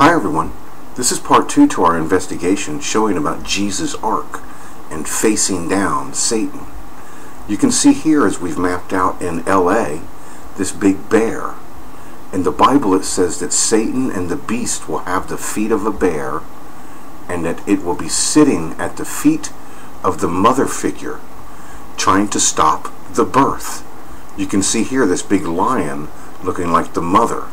Hi everyone, this is part two to our investigation showing about Jesus' Ark and facing down Satan. You can see here as we've mapped out in LA this big bear. In the Bible it says that Satan and the beast will have the feet of a bear and that it will be sitting at the feet of the mother figure trying to stop the birth. You can see here this big lion looking like the mother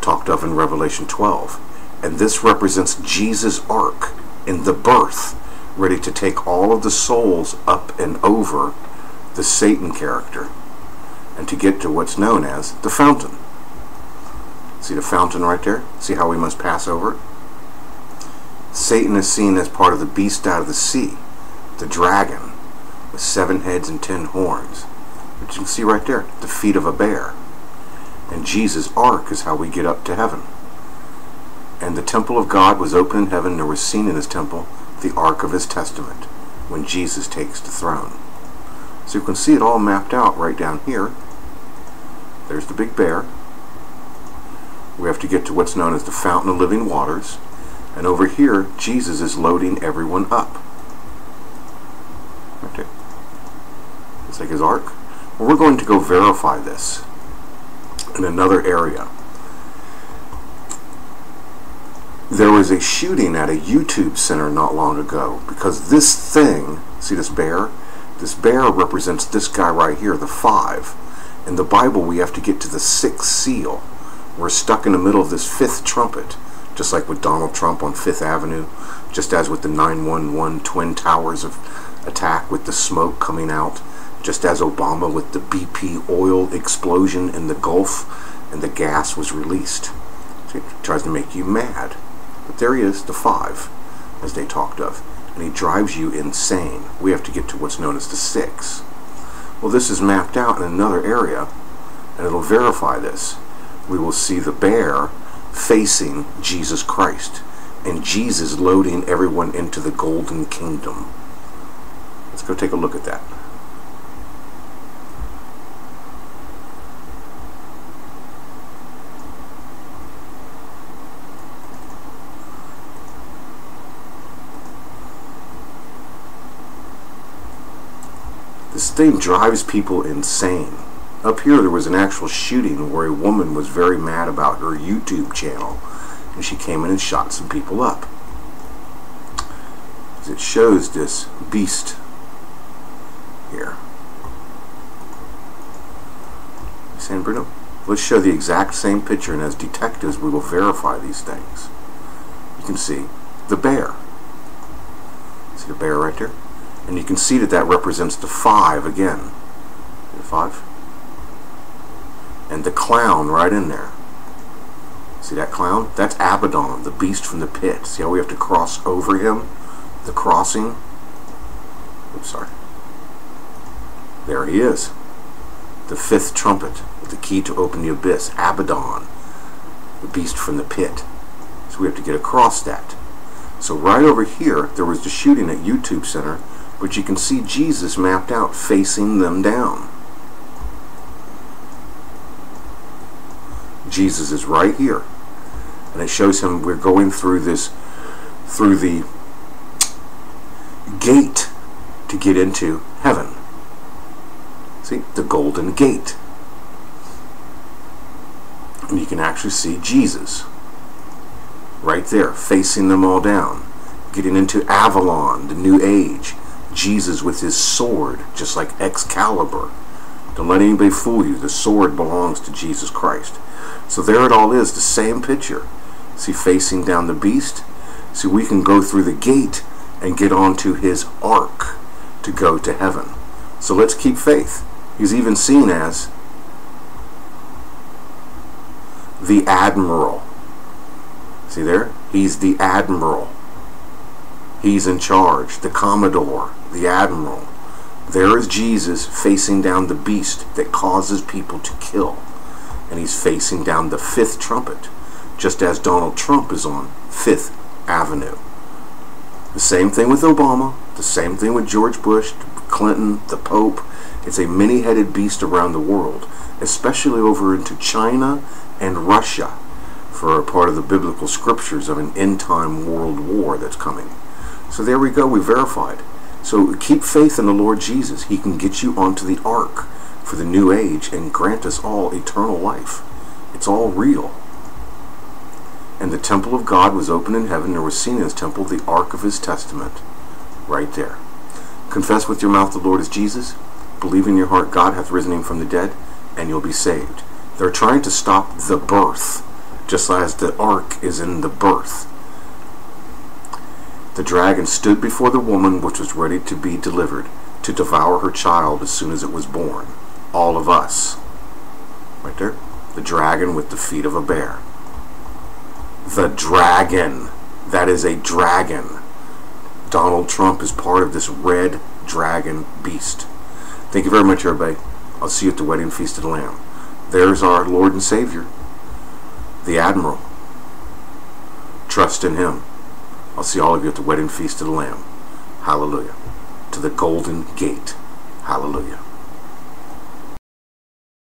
talked of in Revelation 12. And this represents Jesus' ark in the birth, ready to take all of the souls up and over the Satan character and to get to what's known as the fountain. See the fountain right there? See how we must pass over it? Satan is seen as part of the beast out of the sea, the dragon, with seven heads and ten horns. which you can see right there, the feet of a bear. And Jesus' ark is how we get up to heaven. And the temple of God was open in heaven, and there was seen in his temple the ark of his testament when Jesus takes the throne. So you can see it all mapped out right down here. There's the big bear. We have to get to what's known as the fountain of living waters. And over here, Jesus is loading everyone up. Right there. It's like his ark. Well, we're going to go verify this in another area. There was a shooting at a YouTube center not long ago because this thing, see this bear? This bear represents this guy right here, the five. In the Bible, we have to get to the sixth seal. We're stuck in the middle of this fifth trumpet, just like with Donald Trump on Fifth Avenue, just as with the 911 Twin Towers of attack with the smoke coming out, just as Obama with the BP oil explosion in the Gulf and the gas was released. So tries to make you mad. But there he is, the five, as they talked of. And he drives you insane. We have to get to what's known as the six. Well, this is mapped out in another area, and it'll verify this. We will see the bear facing Jesus Christ, and Jesus loading everyone into the golden kingdom. Let's go take a look at that. This thing drives people insane. Up here there was an actual shooting where a woman was very mad about her YouTube channel and she came in and shot some people up. It shows this beast here. San Bruno? Let's show the exact same picture and as detectives we will verify these things. You can see the bear. See the bear right there? And you can see that that represents the five again. The five. And the clown right in there. See that clown? That's Abaddon, the beast from the pit. See how we have to cross over him? The crossing. Oops, sorry. There he is. The fifth trumpet, with the key to open the abyss. Abaddon, the beast from the pit. So we have to get across that. So right over here, there was the shooting at YouTube Center but you can see Jesus mapped out facing them down. Jesus is right here. And it shows him we're going through this, through the gate to get into heaven. See, the golden gate. And you can actually see Jesus right there, facing them all down. Getting into Avalon, the new age. Jesus with his sword, just like Excalibur. Don't let anybody fool you. The sword belongs to Jesus Christ. So there it all is, the same picture. See, facing down the beast. See, we can go through the gate and get onto his ark to go to heaven. So let's keep faith. He's even seen as the admiral. See there? He's the admiral. He's in charge, the commodore, the admiral. There is Jesus facing down the beast that causes people to kill. And he's facing down the fifth trumpet, just as Donald Trump is on Fifth Avenue. The same thing with Obama, the same thing with George Bush, Clinton, the Pope. It's a many-headed beast around the world, especially over into China and Russia. for a part of the biblical scriptures of an end time world war that's coming. So there we go, we verified. So keep faith in the Lord Jesus. He can get you onto the ark for the new age and grant us all eternal life. It's all real. And the temple of God was open in heaven. There was seen in his temple the ark of his testament right there. Confess with your mouth the Lord is Jesus. Believe in your heart God hath risen him from the dead, and you'll be saved. They're trying to stop the birth, just as the ark is in the birth. The dragon stood before the woman which was ready to be delivered, to devour her child as soon as it was born. All of us. Right there. The dragon with the feet of a bear. The dragon. That is a dragon. Donald Trump is part of this red dragon beast. Thank you very much, everybody. I'll see you at the wedding feast of the Lamb. There's our Lord and Savior, the Admiral. Trust in Him. I'll see all of you at the wedding feast of the Lamb. Hallelujah. To the golden gate. Hallelujah.